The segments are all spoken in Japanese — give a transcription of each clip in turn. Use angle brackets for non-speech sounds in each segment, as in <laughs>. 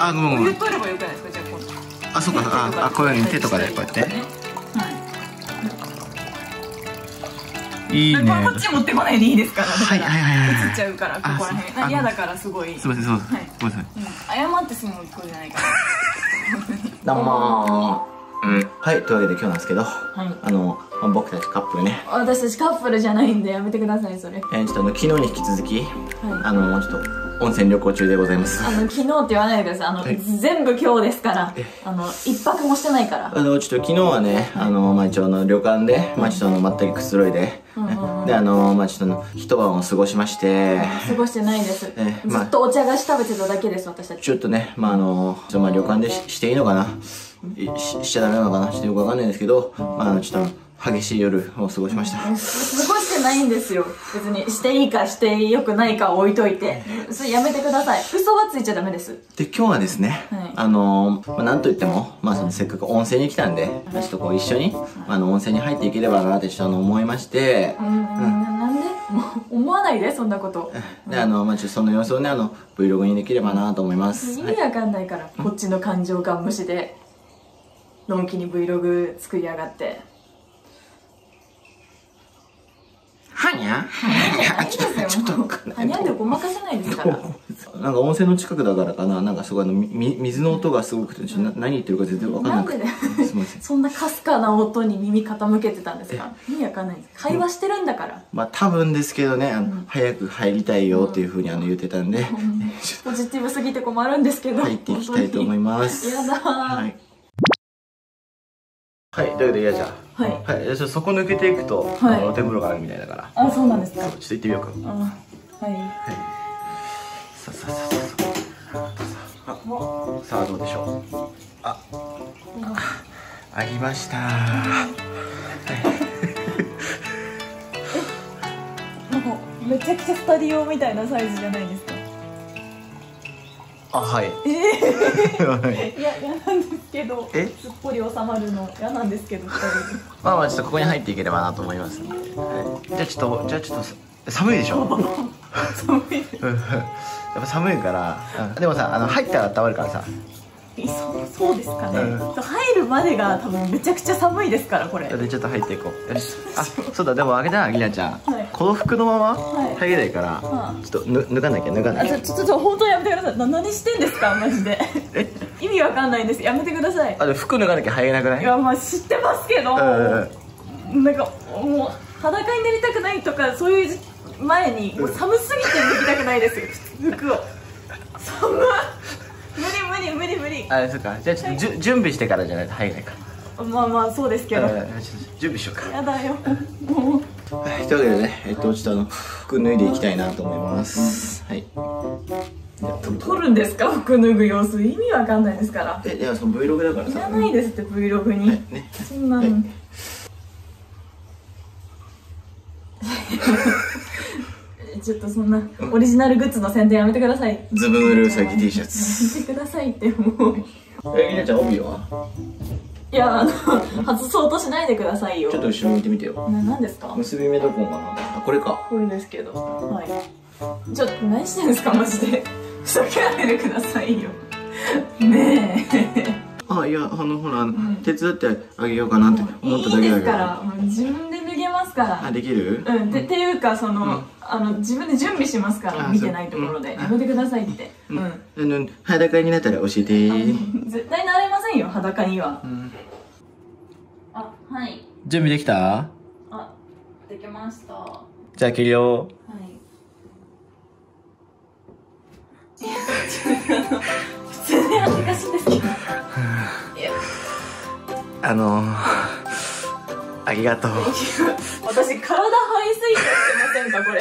あごめんごめん。言っとればよくないですか？じゃあ今度あそうかああこういうふうに手とかでこうやって。はい。いいね。こっち持ってこないでいいですから。はいはいはいはいはい。映っちゃうからここら辺。嫌だからすごい。すいませんすいません、はい。ごめんなさい。うん。謝って済む子じゃないから。<laughs> どうもうんはいというわけで今日なんですけどはい。あの、まあ僕たちカップルね。私たちカップルじゃないんでやめてくださいそれ。えーちょっとあの昨日に引き続きはい。あのちょっと温泉旅行中でございます。あの昨日って言わないでください。あの、はい。全部今日ですから。あの一泊もしてないから。あのちょっと昨日はねあのまあ一応あの旅館でまあちょっとあのまったりくつろいで、うんうんうん。であのまあちょっと一晩を過ごしまして。過ごしてないです、えまあ。ずっとお茶菓子食べてただけです私たち。ちょっとねまああのちょっとまあ旅館でししていいのかな。いししちゃダメなのかな？ちょっとよくわかんないんですけどまあちょっと激しい夜を過ごしました。過ごしてないんですよ。別にしていいかしてよくないかは置いといて。それやめてください。嘘はついちゃダメです。で今日はですね、はい。あのまあ、なんといっても、まあ、そのせっかく温泉に来たんで、まあちょっとこう一緒に、まあ、あの温泉に入っていければなってちょっとあの思いまして。う、ん、ななんで？も <laughs> う思わないでそんなこと。であの、まあ、ちょっとその様子をねあの Vlog にできればなと思います、はい意味わかんないから、こっちの感情が無視でのんきに Vlog 作りやがって。はにゃ？ないですよ <laughs> もう。はにゃんでごまかせないですから。<laughs> なんか温泉の近くだからかな。なんかすごいあのみみ水の音がすごくてちょっとな何言ってるか全然わかんなくて。なんで <laughs> すみません。そんなかすかな音に耳傾けてたんですか？意味わかんないです。会話してるんだから。まあ多分ですけどねあの、早く入りたいよっていうふうにあの言ってたんで、ポジティブすぎて困るんですけど。入っていきたいと思います。やだー。はいはいというわけでいやじゃあ。はい。はい、じゃそこ抜けていくと、はい。あの露天風呂があるみたいだから、あそうなんですか。ちょっと行ってみようか。あはい。さあさあさあさああ。さあどうでしょう。あ、ありました。なんかめちゃくちゃスタディオみたいなサイズじゃないですかあ、はい。いや嫌なんですけどえ？すっぽり収まるの嫌なんですけど2人まあまあちょっとここに入っていければなと思います。はい、じゃあちょっとじゃあちょっとさ寒いでしょ？<laughs> 寒い <laughs> やっぱ寒いから、うんでもさあの入ったら温まるからさ。そうそう。ですかね、うん。入るまでが多分めちゃくちゃ寒いですからこれ。でちょっと入っていこう。よし。<laughs> あ、そうだでもあげたなぎなちゃん。はい。この服のままはい。入れないから、はちょっとぬ脱がなきゃ脱がなきゃ。あちょ。ちょちょちょ本当やめてください。な何してんですか？マジで。意味わかんないです。やめてください。あでも服脱がなきゃ入れなくない？いやまあ知ってますけど、うんなんかもう裸になりたくないとかそういう前にもう寒すぎて脱ぎたくないです。よ服を。寒い無理無理無理。あそうか。じゃあちょっと準備してからじゃないと入れないか。まあまあそうですけど。準備しようか。やだよ。もうはいというわけでねえっとちょっとあの服脱いでいきたいなと思います。はい。じゃあ撮るんですか？服脱ぐ様子。意味わかんないですから。えでもその Vlog だからいさらないですって Vlog に、はいね。そんなの、はいちょっとそんなオリジナルグッズの宣伝やめてください。ズブヌルウサギ T シャツ。やめてくださいってもう。えぎなちゃん帯は？いやあの外そうとしないでくださいよ。ちょっと後ろ向いてみてよ。な何ですか？結び目どこかなあこれか。これですけど。はい。ちょっと何してんですかマジで。ふざけないでくださいよ。ねえ。あいやあのほらあの、手伝ってあげようかなって思っただけだから。自分で脱げますから。あできる？うん、でっていうかその、うんあの自分で準備しますからあ見てないところで。やめてくださいって。うん、あの裸になったら教えて。絶対なれませんよ裸には、ん。あはい。準備できた？あできました。はじゃあ切るよ。いい。やちょ普通に恥ずかしいんですけど。いやあのありがとう。<laughs> 私体張りすぎてしてませんかこれ。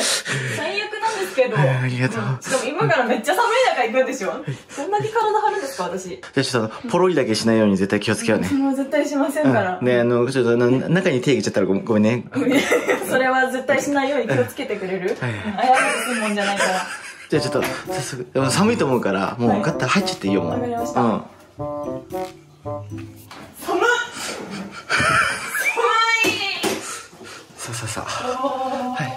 最悪なんですけど。ありがとう。しかも今からめっちゃ寒い中行くんでしょどんだけ体張るんですか私？じゃあちょっとポロリだけしないように絶対気をつけようね。もう絶対しませんから、うん。ねあのちょっと中に手入れちゃったらごめんね。<laughs> それは絶対しないように気をつけてくれる、謝るもんじゃないから。じゃあちょっと早速。寒いと思うからもうガッタ入っちゃっていいよもう。わかりました。うんさあさあさあ寒い。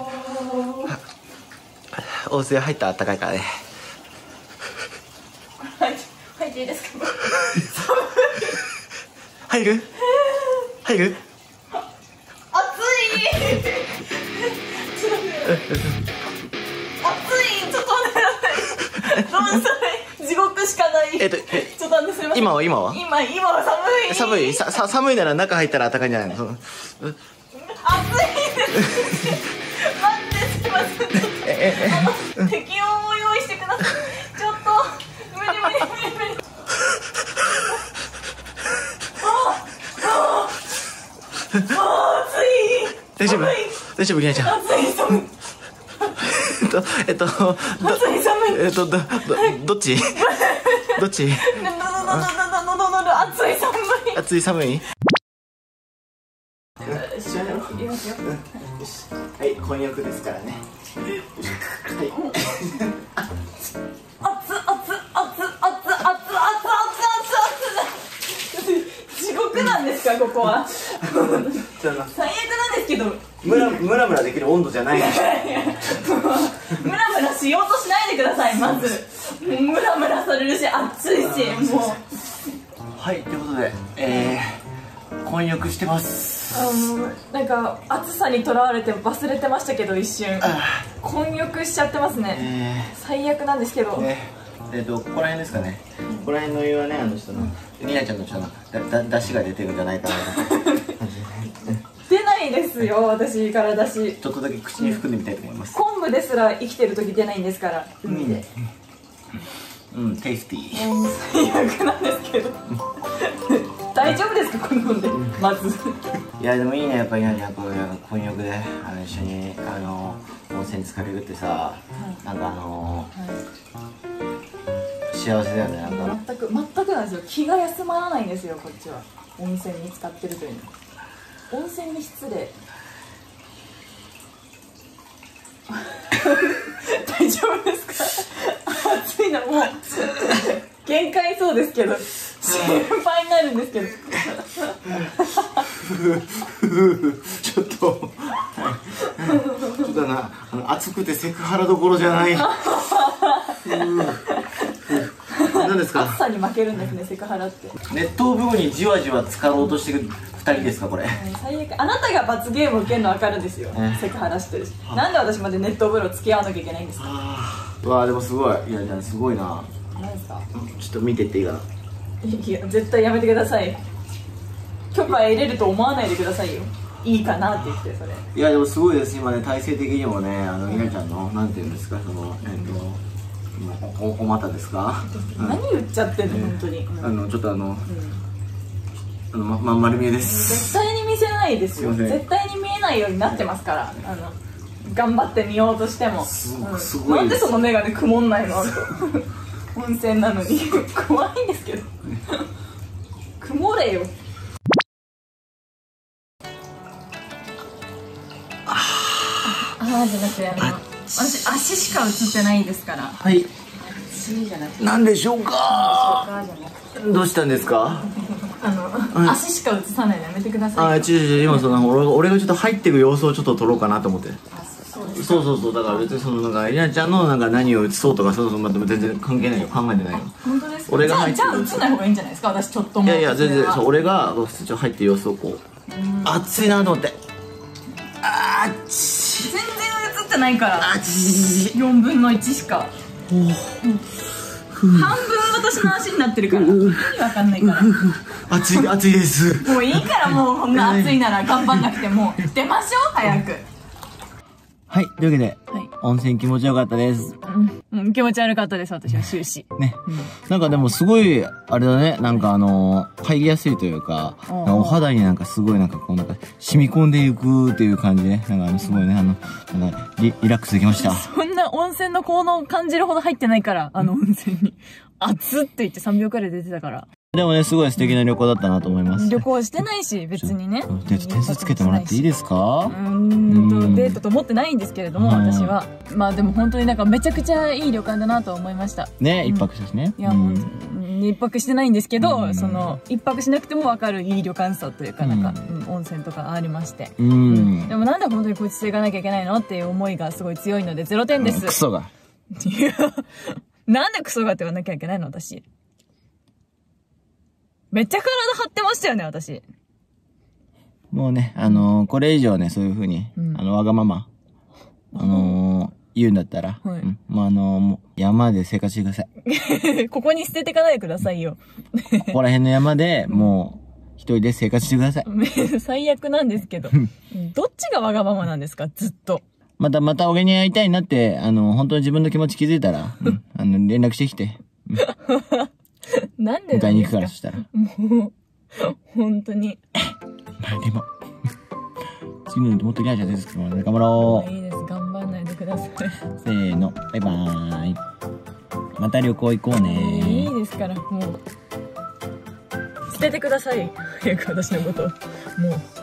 温泉入ったらあったかいからね。はい入っいていいですか？入る？入る？暑い。暑い。ちょっと待って。地獄しかない。えっとえちょっと待ってすみません。今は今は？今今は寒い。寒い。ささ寒いなら中入ったら暖かいんじゃないの適温を用意してくださいちょっと無理無理無理無理あああ暑い大丈夫大丈夫ギャちゃん暑い寒い <laughs> えっと、えっと、ど、どっちどっち暑い寒い暑い寒いはい婚約ですからね。はい。熱熱熱熱熱熱地獄なんですかここは最悪なんですけどムラムラムラできる温度じゃないムラムラしようとしないでくださいまずムラムラされるし暑いしもうはいということでえー、婚約してます。なんか暑さにとらわれて忘れてましたけど一瞬。あ混浴しちゃってますね。え最悪なんですけど。ー、ねえっとここら辺ですかね。ここら辺のお湯はねあの人のりなちゃんの人のだだだしが出てるんじゃないかなと。<laughs> 出ないですよ私からだし。ちょっとだけ口に含んでみたいと思います。昆布ですら生きてる時出ないんですから。海で、うんテイスティーうん最悪なんですけど大丈夫ですかこの本で？まず。いやでもいいねやっぱりりなちゃんこういう婚約で。あの一緒にあの温泉に浸かれるってさ、なんかあの幸せだよねなんか。全く全くなんですよ。気が休まらないんですよこっちは。温泉に使ってるというの。温泉に失礼。<laughs> 大丈夫ですか？<laughs> 暑いのもう。限界そうですけど心配になるんですけど。ちょっと、はいちょっとなあの暑くてセクハラどころじゃない。何ですか？暑さに負けるんですねセクハラって。熱湯風呂にじわじわ浸かろうとしてる二人ですかこれ。最悪。あなたが罰ゲームを受けるの分かるんですよ。ねセクハラしてるし。なんで私まで熱湯風呂付き合わなきゃいけないんですか？うわあでもすごい。いやじゃあすごいな。何ですか？ちょっと見てっていいかないや絶対やめてください。許可得れると思わないでくださいよ。いいかなって言ってそれ。いやでもすごいです今ね体制的にもねあの稲ちゃんのなんていうんですかそのえっとおおお股ですか、う <laughs> ん何言っちゃってんの本当に、うん。あのちょっとあのあのままん丸見えです。絶対に見せないですよ。絶対に見えないようになってますから。あの頑張って見ようとしても。すうん。すごいなんでその眼鏡曇んないの？<laughs> 温泉なのに。<laughs> 怖いんですけど曇れよ。ああーじゃなくてあの私足しか映ってないですから。はい。足じゃなくて。何でしょうか？どうしたんですか？あの、足しか映さないのやめてください。あ違う違う今その俺俺がちょっと入ってく様子をちょっと撮ろうかなと思って。あそうそうそう。だから別にそのなんかりなちゃんのなんか何を映そうとかそうそう全然関係ないよ。考えてないよ。本当俺が入ってじゃあ映んない方がいいんじゃないですか？私ちょっともいやいや全然そうう俺がこう普通に入ってる様子をこう。熱いなと思って。あーっち。全然映ってないから。あっち4分の1しか。半分私の足になってるから。意味わかんないから。熱い熱いです。もういいからもうこんな暑いなら頑張んなくてもう。出ましょう早く。はいというわけで、はい温泉気持ちよかったです。うん、うん、気持ち悪かったです私は終始。ね、なんかでもすごいあれだね。なんかあのー入りやすいというかお肌になんかすごいなんかこうなんか染み込んでいくっていう感じね。なんかあのすごいね。あのなんかリリラックスできました。そんな温泉の効能を感じるほど入ってないからあの温泉に。熱って言って3秒くらい出てたからでもねすごい素敵な旅行だったなと思います。旅行してないし別にね。で点数つけてもらっていいですか？うーんとデートと思ってないんですけれどもうん。私は。まあでも本当になんかめちゃくちゃいい旅館だなと思いました。ね一泊したしね。いや、うん。もう一泊してないんですけど、うん。その一泊しなくても分かるいい旅館さというかなんか、うん。温泉とかありまして、うん。でもなんで本当にこいつと行かなきゃいけないのっていう思いがすごい強いので0点です、クソが。いやなんでクソがって言わなきゃいけないの私めっちゃ体張ってましたよね、私。もうね、あのーこれ以上ね、そういう風に、うんあの、わがまま、あのー言うんだったら、はいうん、もうあのーもう山で生活してください。<laughs> ここに捨ててかないでくださいよ。ここら辺の山でもう、一人で生活してください。<laughs> 最悪なんですけど。どっちがわがままなんですか？ずっと。また、また俺に会いたいなって、あの、本当に自分の気持ち気づいたら、うん、<laughs> あの、連絡してきて、<laughs> なんでな迎えに行くから、そしたら。もう、本当に。まあでも、次のもっとリアルじゃないですけど、頑張ろいいです。頑張んないでください。う。せーの、バイバーイ。また旅行行こういねいですから、もう。捨ててください。早く私のことを。もう。